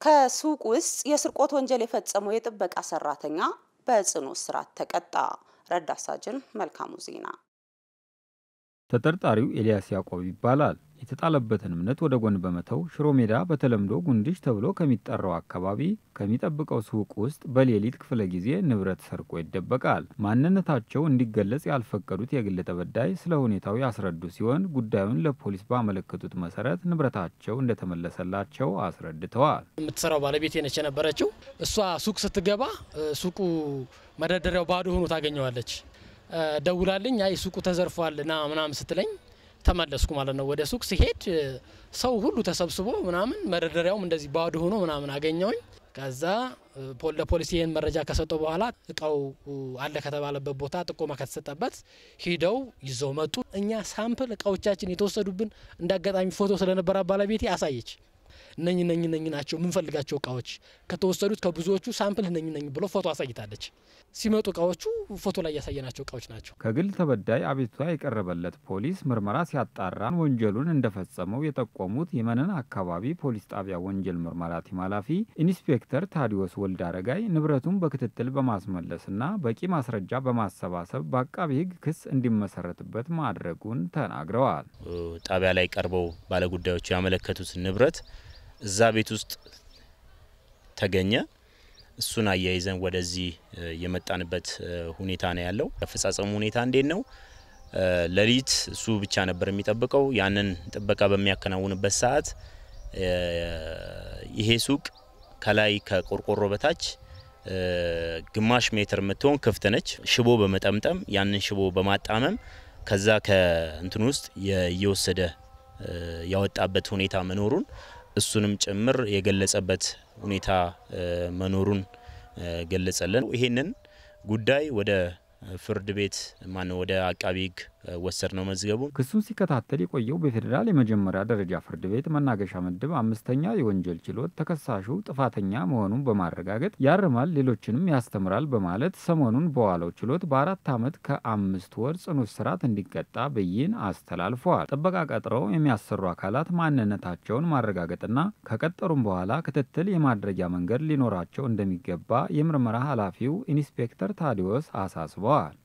ከሱቅ ውስጥ የስርቆት ወንጀል የፈጸመው የጥበቃ ሰራተኛ በጽኑ እስራት ተቀጣ። ረዳት ሳጅን መልካሙ ዜና ተጠርጣሪው ኤልያስ ያዕቆብ ይባላል። የተጣለበትን እምነት ወደ ጎን በመተው ሽሮ ሜዳ በተለምዶ ጉንድሽ ተብሎ ከሚጠራው አካባቢ ከሚጠብቀው ሱቅ ውስጥ በሌሊት ክፍለ ጊዜ ንብረት ሰርቆ ይደበቃል። ማንነታቸው እንዲገለጽ ያልፈቀዱት የግል ተበዳይ ስለ ሁኔታው ያስረዱ ሲሆን ጉዳዩን ለፖሊስ ባመለከቱት መሰረት ንብረታቸው እንደተመለሰላቸው አስረድተዋል። የምትሰራው ባለቤቴ ነች የነበረችው። እሷ ሱቅ ስትገባ ሱቁ መደርደሪያው ባዶ ሆኖ ታገኘዋለች። ደውላልኝ አይ ሱቁ ተዘርፏል ና ምናምን ስትለኝ ተመለስኩ ማለት ነው። ወደ ሱቅ ሲሄድ ሰው ሁሉ ተሰብስቦ ምናምን መደርደሪያውም እንደዚህ ባዶ ሆኖ ምናምን አገኘውኝ። ከዛ ለፖሊስ ይህን መረጃ ከሰጠው በኋላ እቃው አለ ከተባለበት ቦታ ጥቆማ ከተሰጠበት ሂደው ይዘው መጡ። እኛ sample እቃዎቻችን የተወሰዱብን እንደ አጋጣሚ ፎቶ ስለነበረ ባለቤቴ አሳየች። እነኝ ነኝ ነኝ ናቸው የምንፈልጋቸው እቃዎች ከተወሰዱት ከብዙዎቹ sample እነኝ ነኝ ብሎ ፎቶ አሳይታለች። ሲመጡ እቃዎቹ ፎቶ ላይ ያሳየናቸው እቃዎች ናቸው። ከግል ተበዳይ አቤቱታ የቀረበለት ፖሊስ ምርመራ ሲያጣራ ወንጀሉን እንደፈጸመው የጠቆሙት የመነን አካባቢ ፖሊስ ጣቢያ ወንጀል ምርመራ team ኃላፊ ኢንስፔክተር ታዲዮስ ወልድ አረጋይ ንብረቱን በክትትል በማስመለስና በቂ ማስረጃ በማሰባሰብ በአቃቢ ሕግ ክስ እንዲመሰረትበት ማድረጉን ተናግረዋል። ጣቢያ ላይ ቀርበው ባለጉዳዮቹ ያመለከቱት ንብረት እዛ ቤት ውስጥ ተገኘ። እሱን አያይዘን ወደዚህ የመጣንበት ሁኔታ ነው ያለው። አፈጻጸሙ ሁኔታ እንዴት ነው? ሌሊት እሱ ብቻ ነበር የሚጠብቀው። ያንን ጥበቃ በሚያከናውንበት ሰዓት ይሄ ሱቅ ከላይ ከቆርቆሮ በታች ግማሽ ሜትር የምትሆን ክፍት ነች። ሽቦ በመጠምጠም ያንን ሽቦ በማጣመም ከዛ ከእንትን ውስጥ እየወሰደ ያወጣበት ሁኔታ መኖሩን እሱንም ጭምር የገለጸበት ሁኔታ መኖሩን ገለጸልን። ይሄንን ጉዳይ ወደ ፍርድ ቤት ማነው ወደ አቃቢ ሕግ ወሰድ ነው መዝገቡ። ክሱን ሲከታተል የቆየው በፌዴራል የመጀመሪያ ደረጃ ፍርድ ቤት መናገሻ ምድብ አምስተኛ የወንጀል ችሎት ተከሳሹ ጥፋተኛ መሆኑን በማረጋገጥ ያርማል፣ ሌሎችንም ያስተምራል በማለት ሰሞኑን በዋለው ችሎት በአራት ዓመት ከአምስት ወር ጽኑ እስራት እንዲቀጣ ብይን አስተላልፈዋል። ጥበቃ ቀጥረው የሚያሰሩ አካላት ማንነታቸውን ማረጋገጥና ከቀጠሩም በኋላ ክትትል የማድረጊያ መንገድ ሊኖራቸው እንደሚገባ የምርመራ ኃላፊው ኢንስፔክተር ታዲዮስ አሳስበዋል።